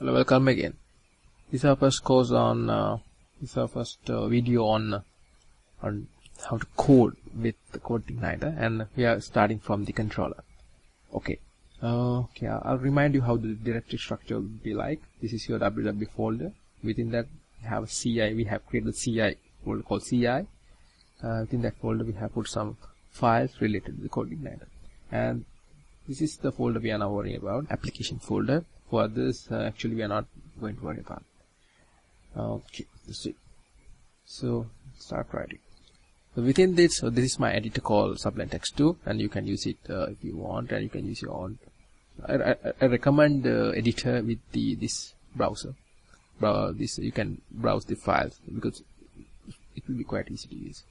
Hello, welcome again. This is our first course on, uh, this is our first uh, video on, uh, on how to code with the CodeIgniter and we are starting from the controller. Okay. Okay, I'll remind you how the directory structure will be like. This is your www folder. Within that we have CI. We have created a CI folder called CI. Uh, within that folder we have put some files related to the CodeIgniter. And this is the folder we are now worrying about, application folder for this uh, actually we are not going to worry about. Okay let's see. So start writing. So within this so this is my editor called sublime text 2 and you can use it uh, if you want and you can use your own. I, I, I recommend uh, editor with the this browser. Brow this you can browse the files because it will be quite easy to use.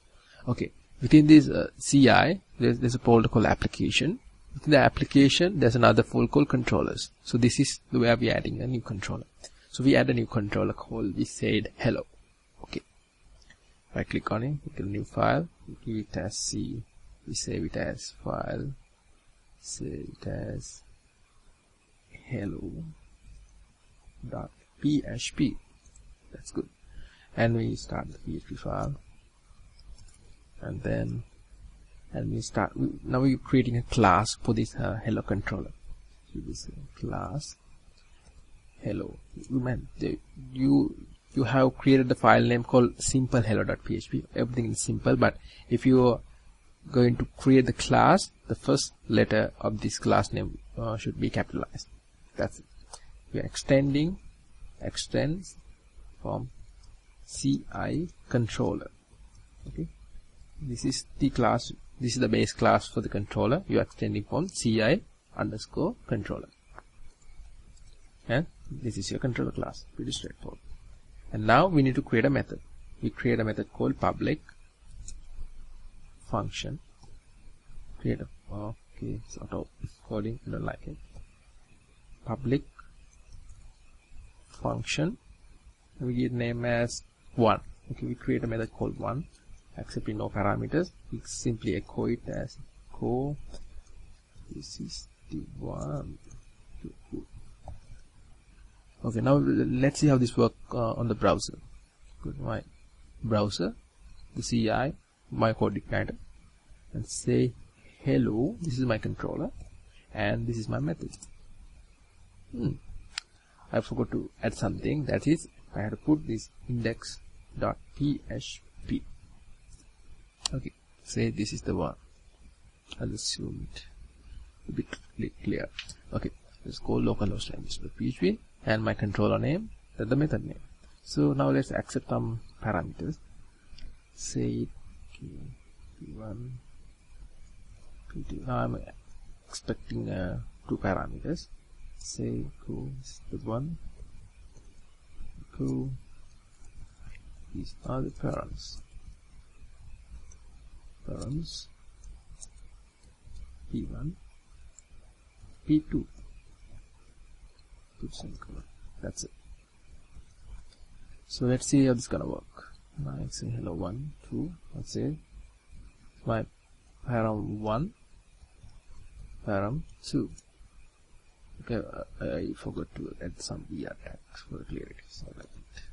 Okay within this uh, CI there's, there's a folder called application the application there's another folder called controllers. So this is the way we're adding a new controller. So we add a new controller called we said hello. Okay. I click on it make a new file. We give it as c. We save it as file. Save it as hello dot php that's good. And we start the php file. And then and we start. Now we're creating a class for this uh, hello controller. So this class. Hello. You man you you have created the file name called simple hello.php everything is simple but if you are going to create the class the first letter of this class name uh, should be capitalized. That's it. We are extending extends from ci controller. Okay? This is the class this is the base class for the controller. You are extending from ci underscore controller. And this is your controller class. Pretty straightforward. And now we need to create a method. We create a method called public function. Create a oh, okay it's auto coding. I don't like it. Public function. We give name as one. Okay we create a method called one accepting no parameters we simply echo it as echo this is the one okay now let's see how this work uh, on the browser. Good my browser the CI my CodeIgniter and say hello this is my controller and this is my method. Hmm. I forgot to add something that is I had to put this index.php okay. Say this is the one. I'll assume it. A bit clear. Okay. Let's go localhost php and my controller name the method name. So now let's accept some parameters. Say p1 p2 now I'm expecting uh, two parameters. Say cool the one? Cool these are the parents p1 p2 put color that's it. So let's see how this is gonna work. Now I say hello one two. Let's say my param one param two. Okay uh, I forgot to add some er tags for clarity. So like it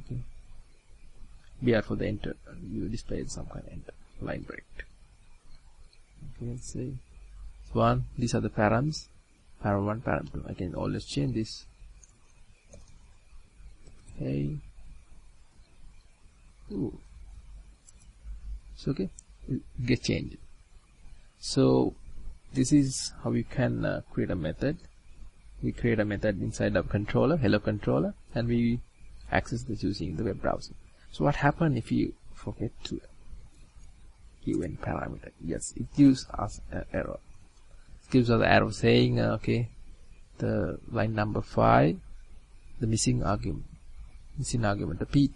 okay br for the enter you display some kind of enter line break. Okay let's say one these are the params. Param 1 param 2 I can always change this okay. Ooh. it's okay get changed. So this is how you can uh, create a method. We create a method inside our controller hello controller and we access this using the web browser so what happens if you forget to give any parameter? Yes it gives us an error. It gives us an error saying uh, okay the line number 5 the missing argument missing argument the p2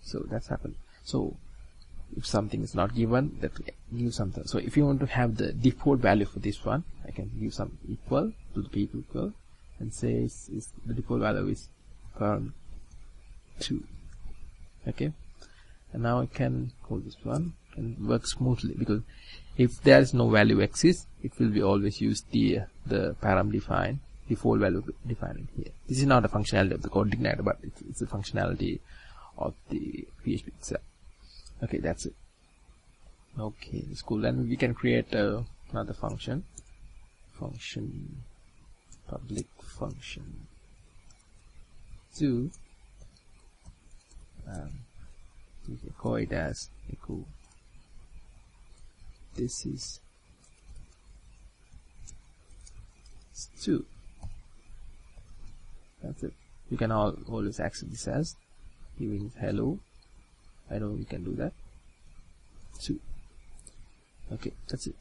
so that's happened. So if something is not given that give something so if you want to have the default value for this one I can give some equal to the p2 equal and say it's, it's the default value is param 2 okay and now I can call this one and work smoothly because if there is no value exists it will be always use the the param define default value defined in here. This is not a functionality of the CodeIgniter, but it's, it's a functionality of the PHP itself. Okay, that's it. Okay, it's cool. Then we can create uh, another function. Function public function to um, you can call it as echo. This is two. That's it. You can all, always access this as giving hello. I know you can do that. Two. Okay, that's it.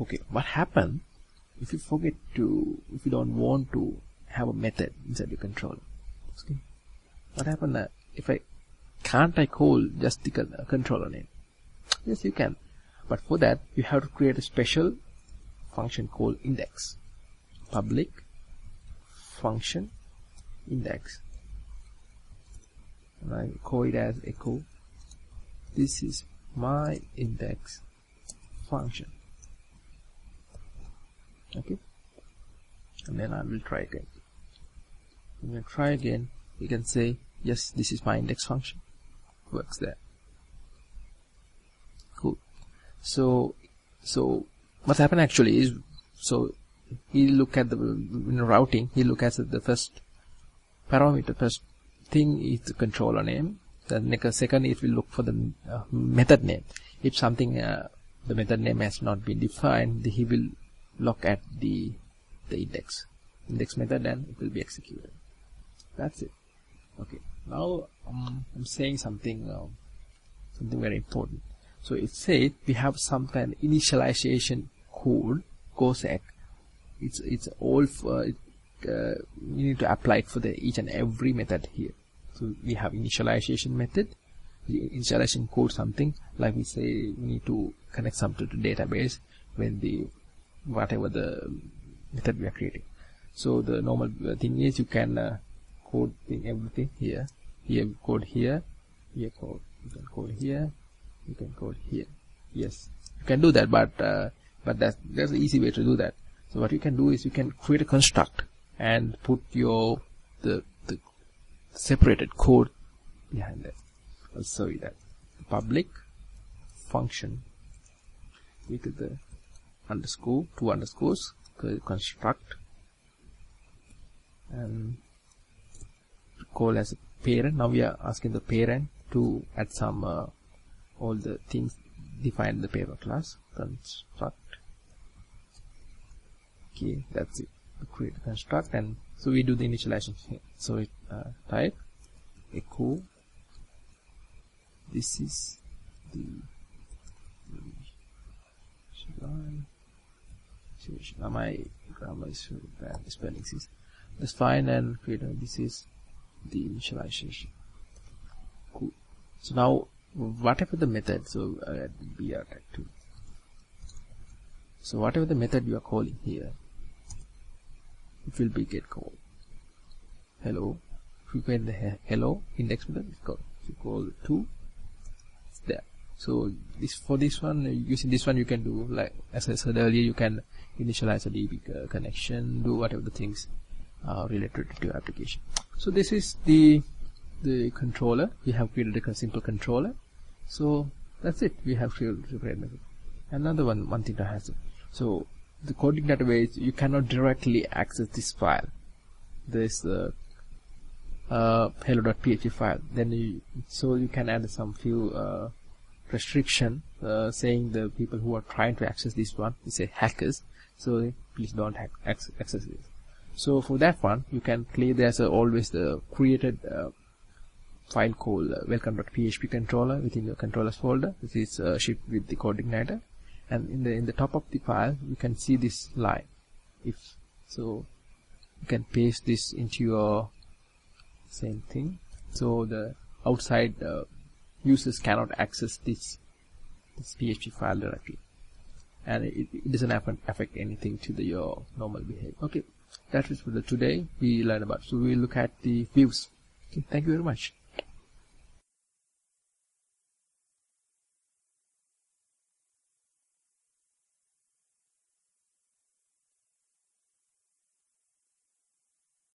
Okay, what happened if you forget to, if you don't want to have a method inside your controller? Okay. What happened uh, if I can't I call just the uh, controller name? Yes, you can. But for that, you have to create a special function called index. Public function index. And I call it as echo. This is my index function okay and then I will try again when I try again you can say yes this is my index function. Works there. Cool. So so what happened actually is so he look at the in routing he look at the first parameter first thing is the controller name then second it will look for the uh, method name. If something uh, the method name has not been defined he will look at the the index index method and it will be executed. That's it okay. Now um, I'm saying something uh, something very important. So it says we have some kind of initialization code COSEC. It's it's all for uh, you need to apply it for the each and every method here. So we have initialization method initialization code something. Like we say we need to connect something to the database when the whatever the method we are creating. So the normal thing is you can uh, code thing everything here. Here code here. Here code. You can code here. You can code here. Yes. You can do that but uh, but that's that's the easy way to do that. So what you can do is you can create a construct and put your the the separated code behind that. I'll show you that. Public function. With the underscore two underscores construct. And call as parent. Now we are asking the parent to add some uh, all the things defined in the parent class. Construct. Okay that's it. Create construct and so we do the initialization. Here so it uh, type echo. This is the Now my grammar is bad, spelling is that's fine and create this is the initialization. Cool. So now whatever the method, so uh, br 2. So whatever the method you are calling here, it will be get call. Hello. If you create the hello index method, it's called. You call 2, it's there. So this for this one, using this one, you can do like as I said earlier, you can initialize a DB connection, do whatever the things are related to your application. So this is the the controller. We have created a simple controller. So that's it. We have created another one. One thing to have. So the CodeIgniter database, you cannot directly access this file. This uh, uh, hello.php file. Then you, so you can add some few uh, restriction uh, saying the people who are trying to access this one, we say hackers, so please don't access this so for that one you can play there's always the created uh, file called uh, welcome.php controller within your controllers folder. This is uh, shipped with the CodeIgniter and in the in the top of the file you can see this line. If so you can paste this into your same thing. So the outside uh, users cannot access this this PHP file directly and it, it doesn't affect anything to the, your normal behavior. Okay. That is for the today. We learn about. So we look at the views. Okay, thank you very much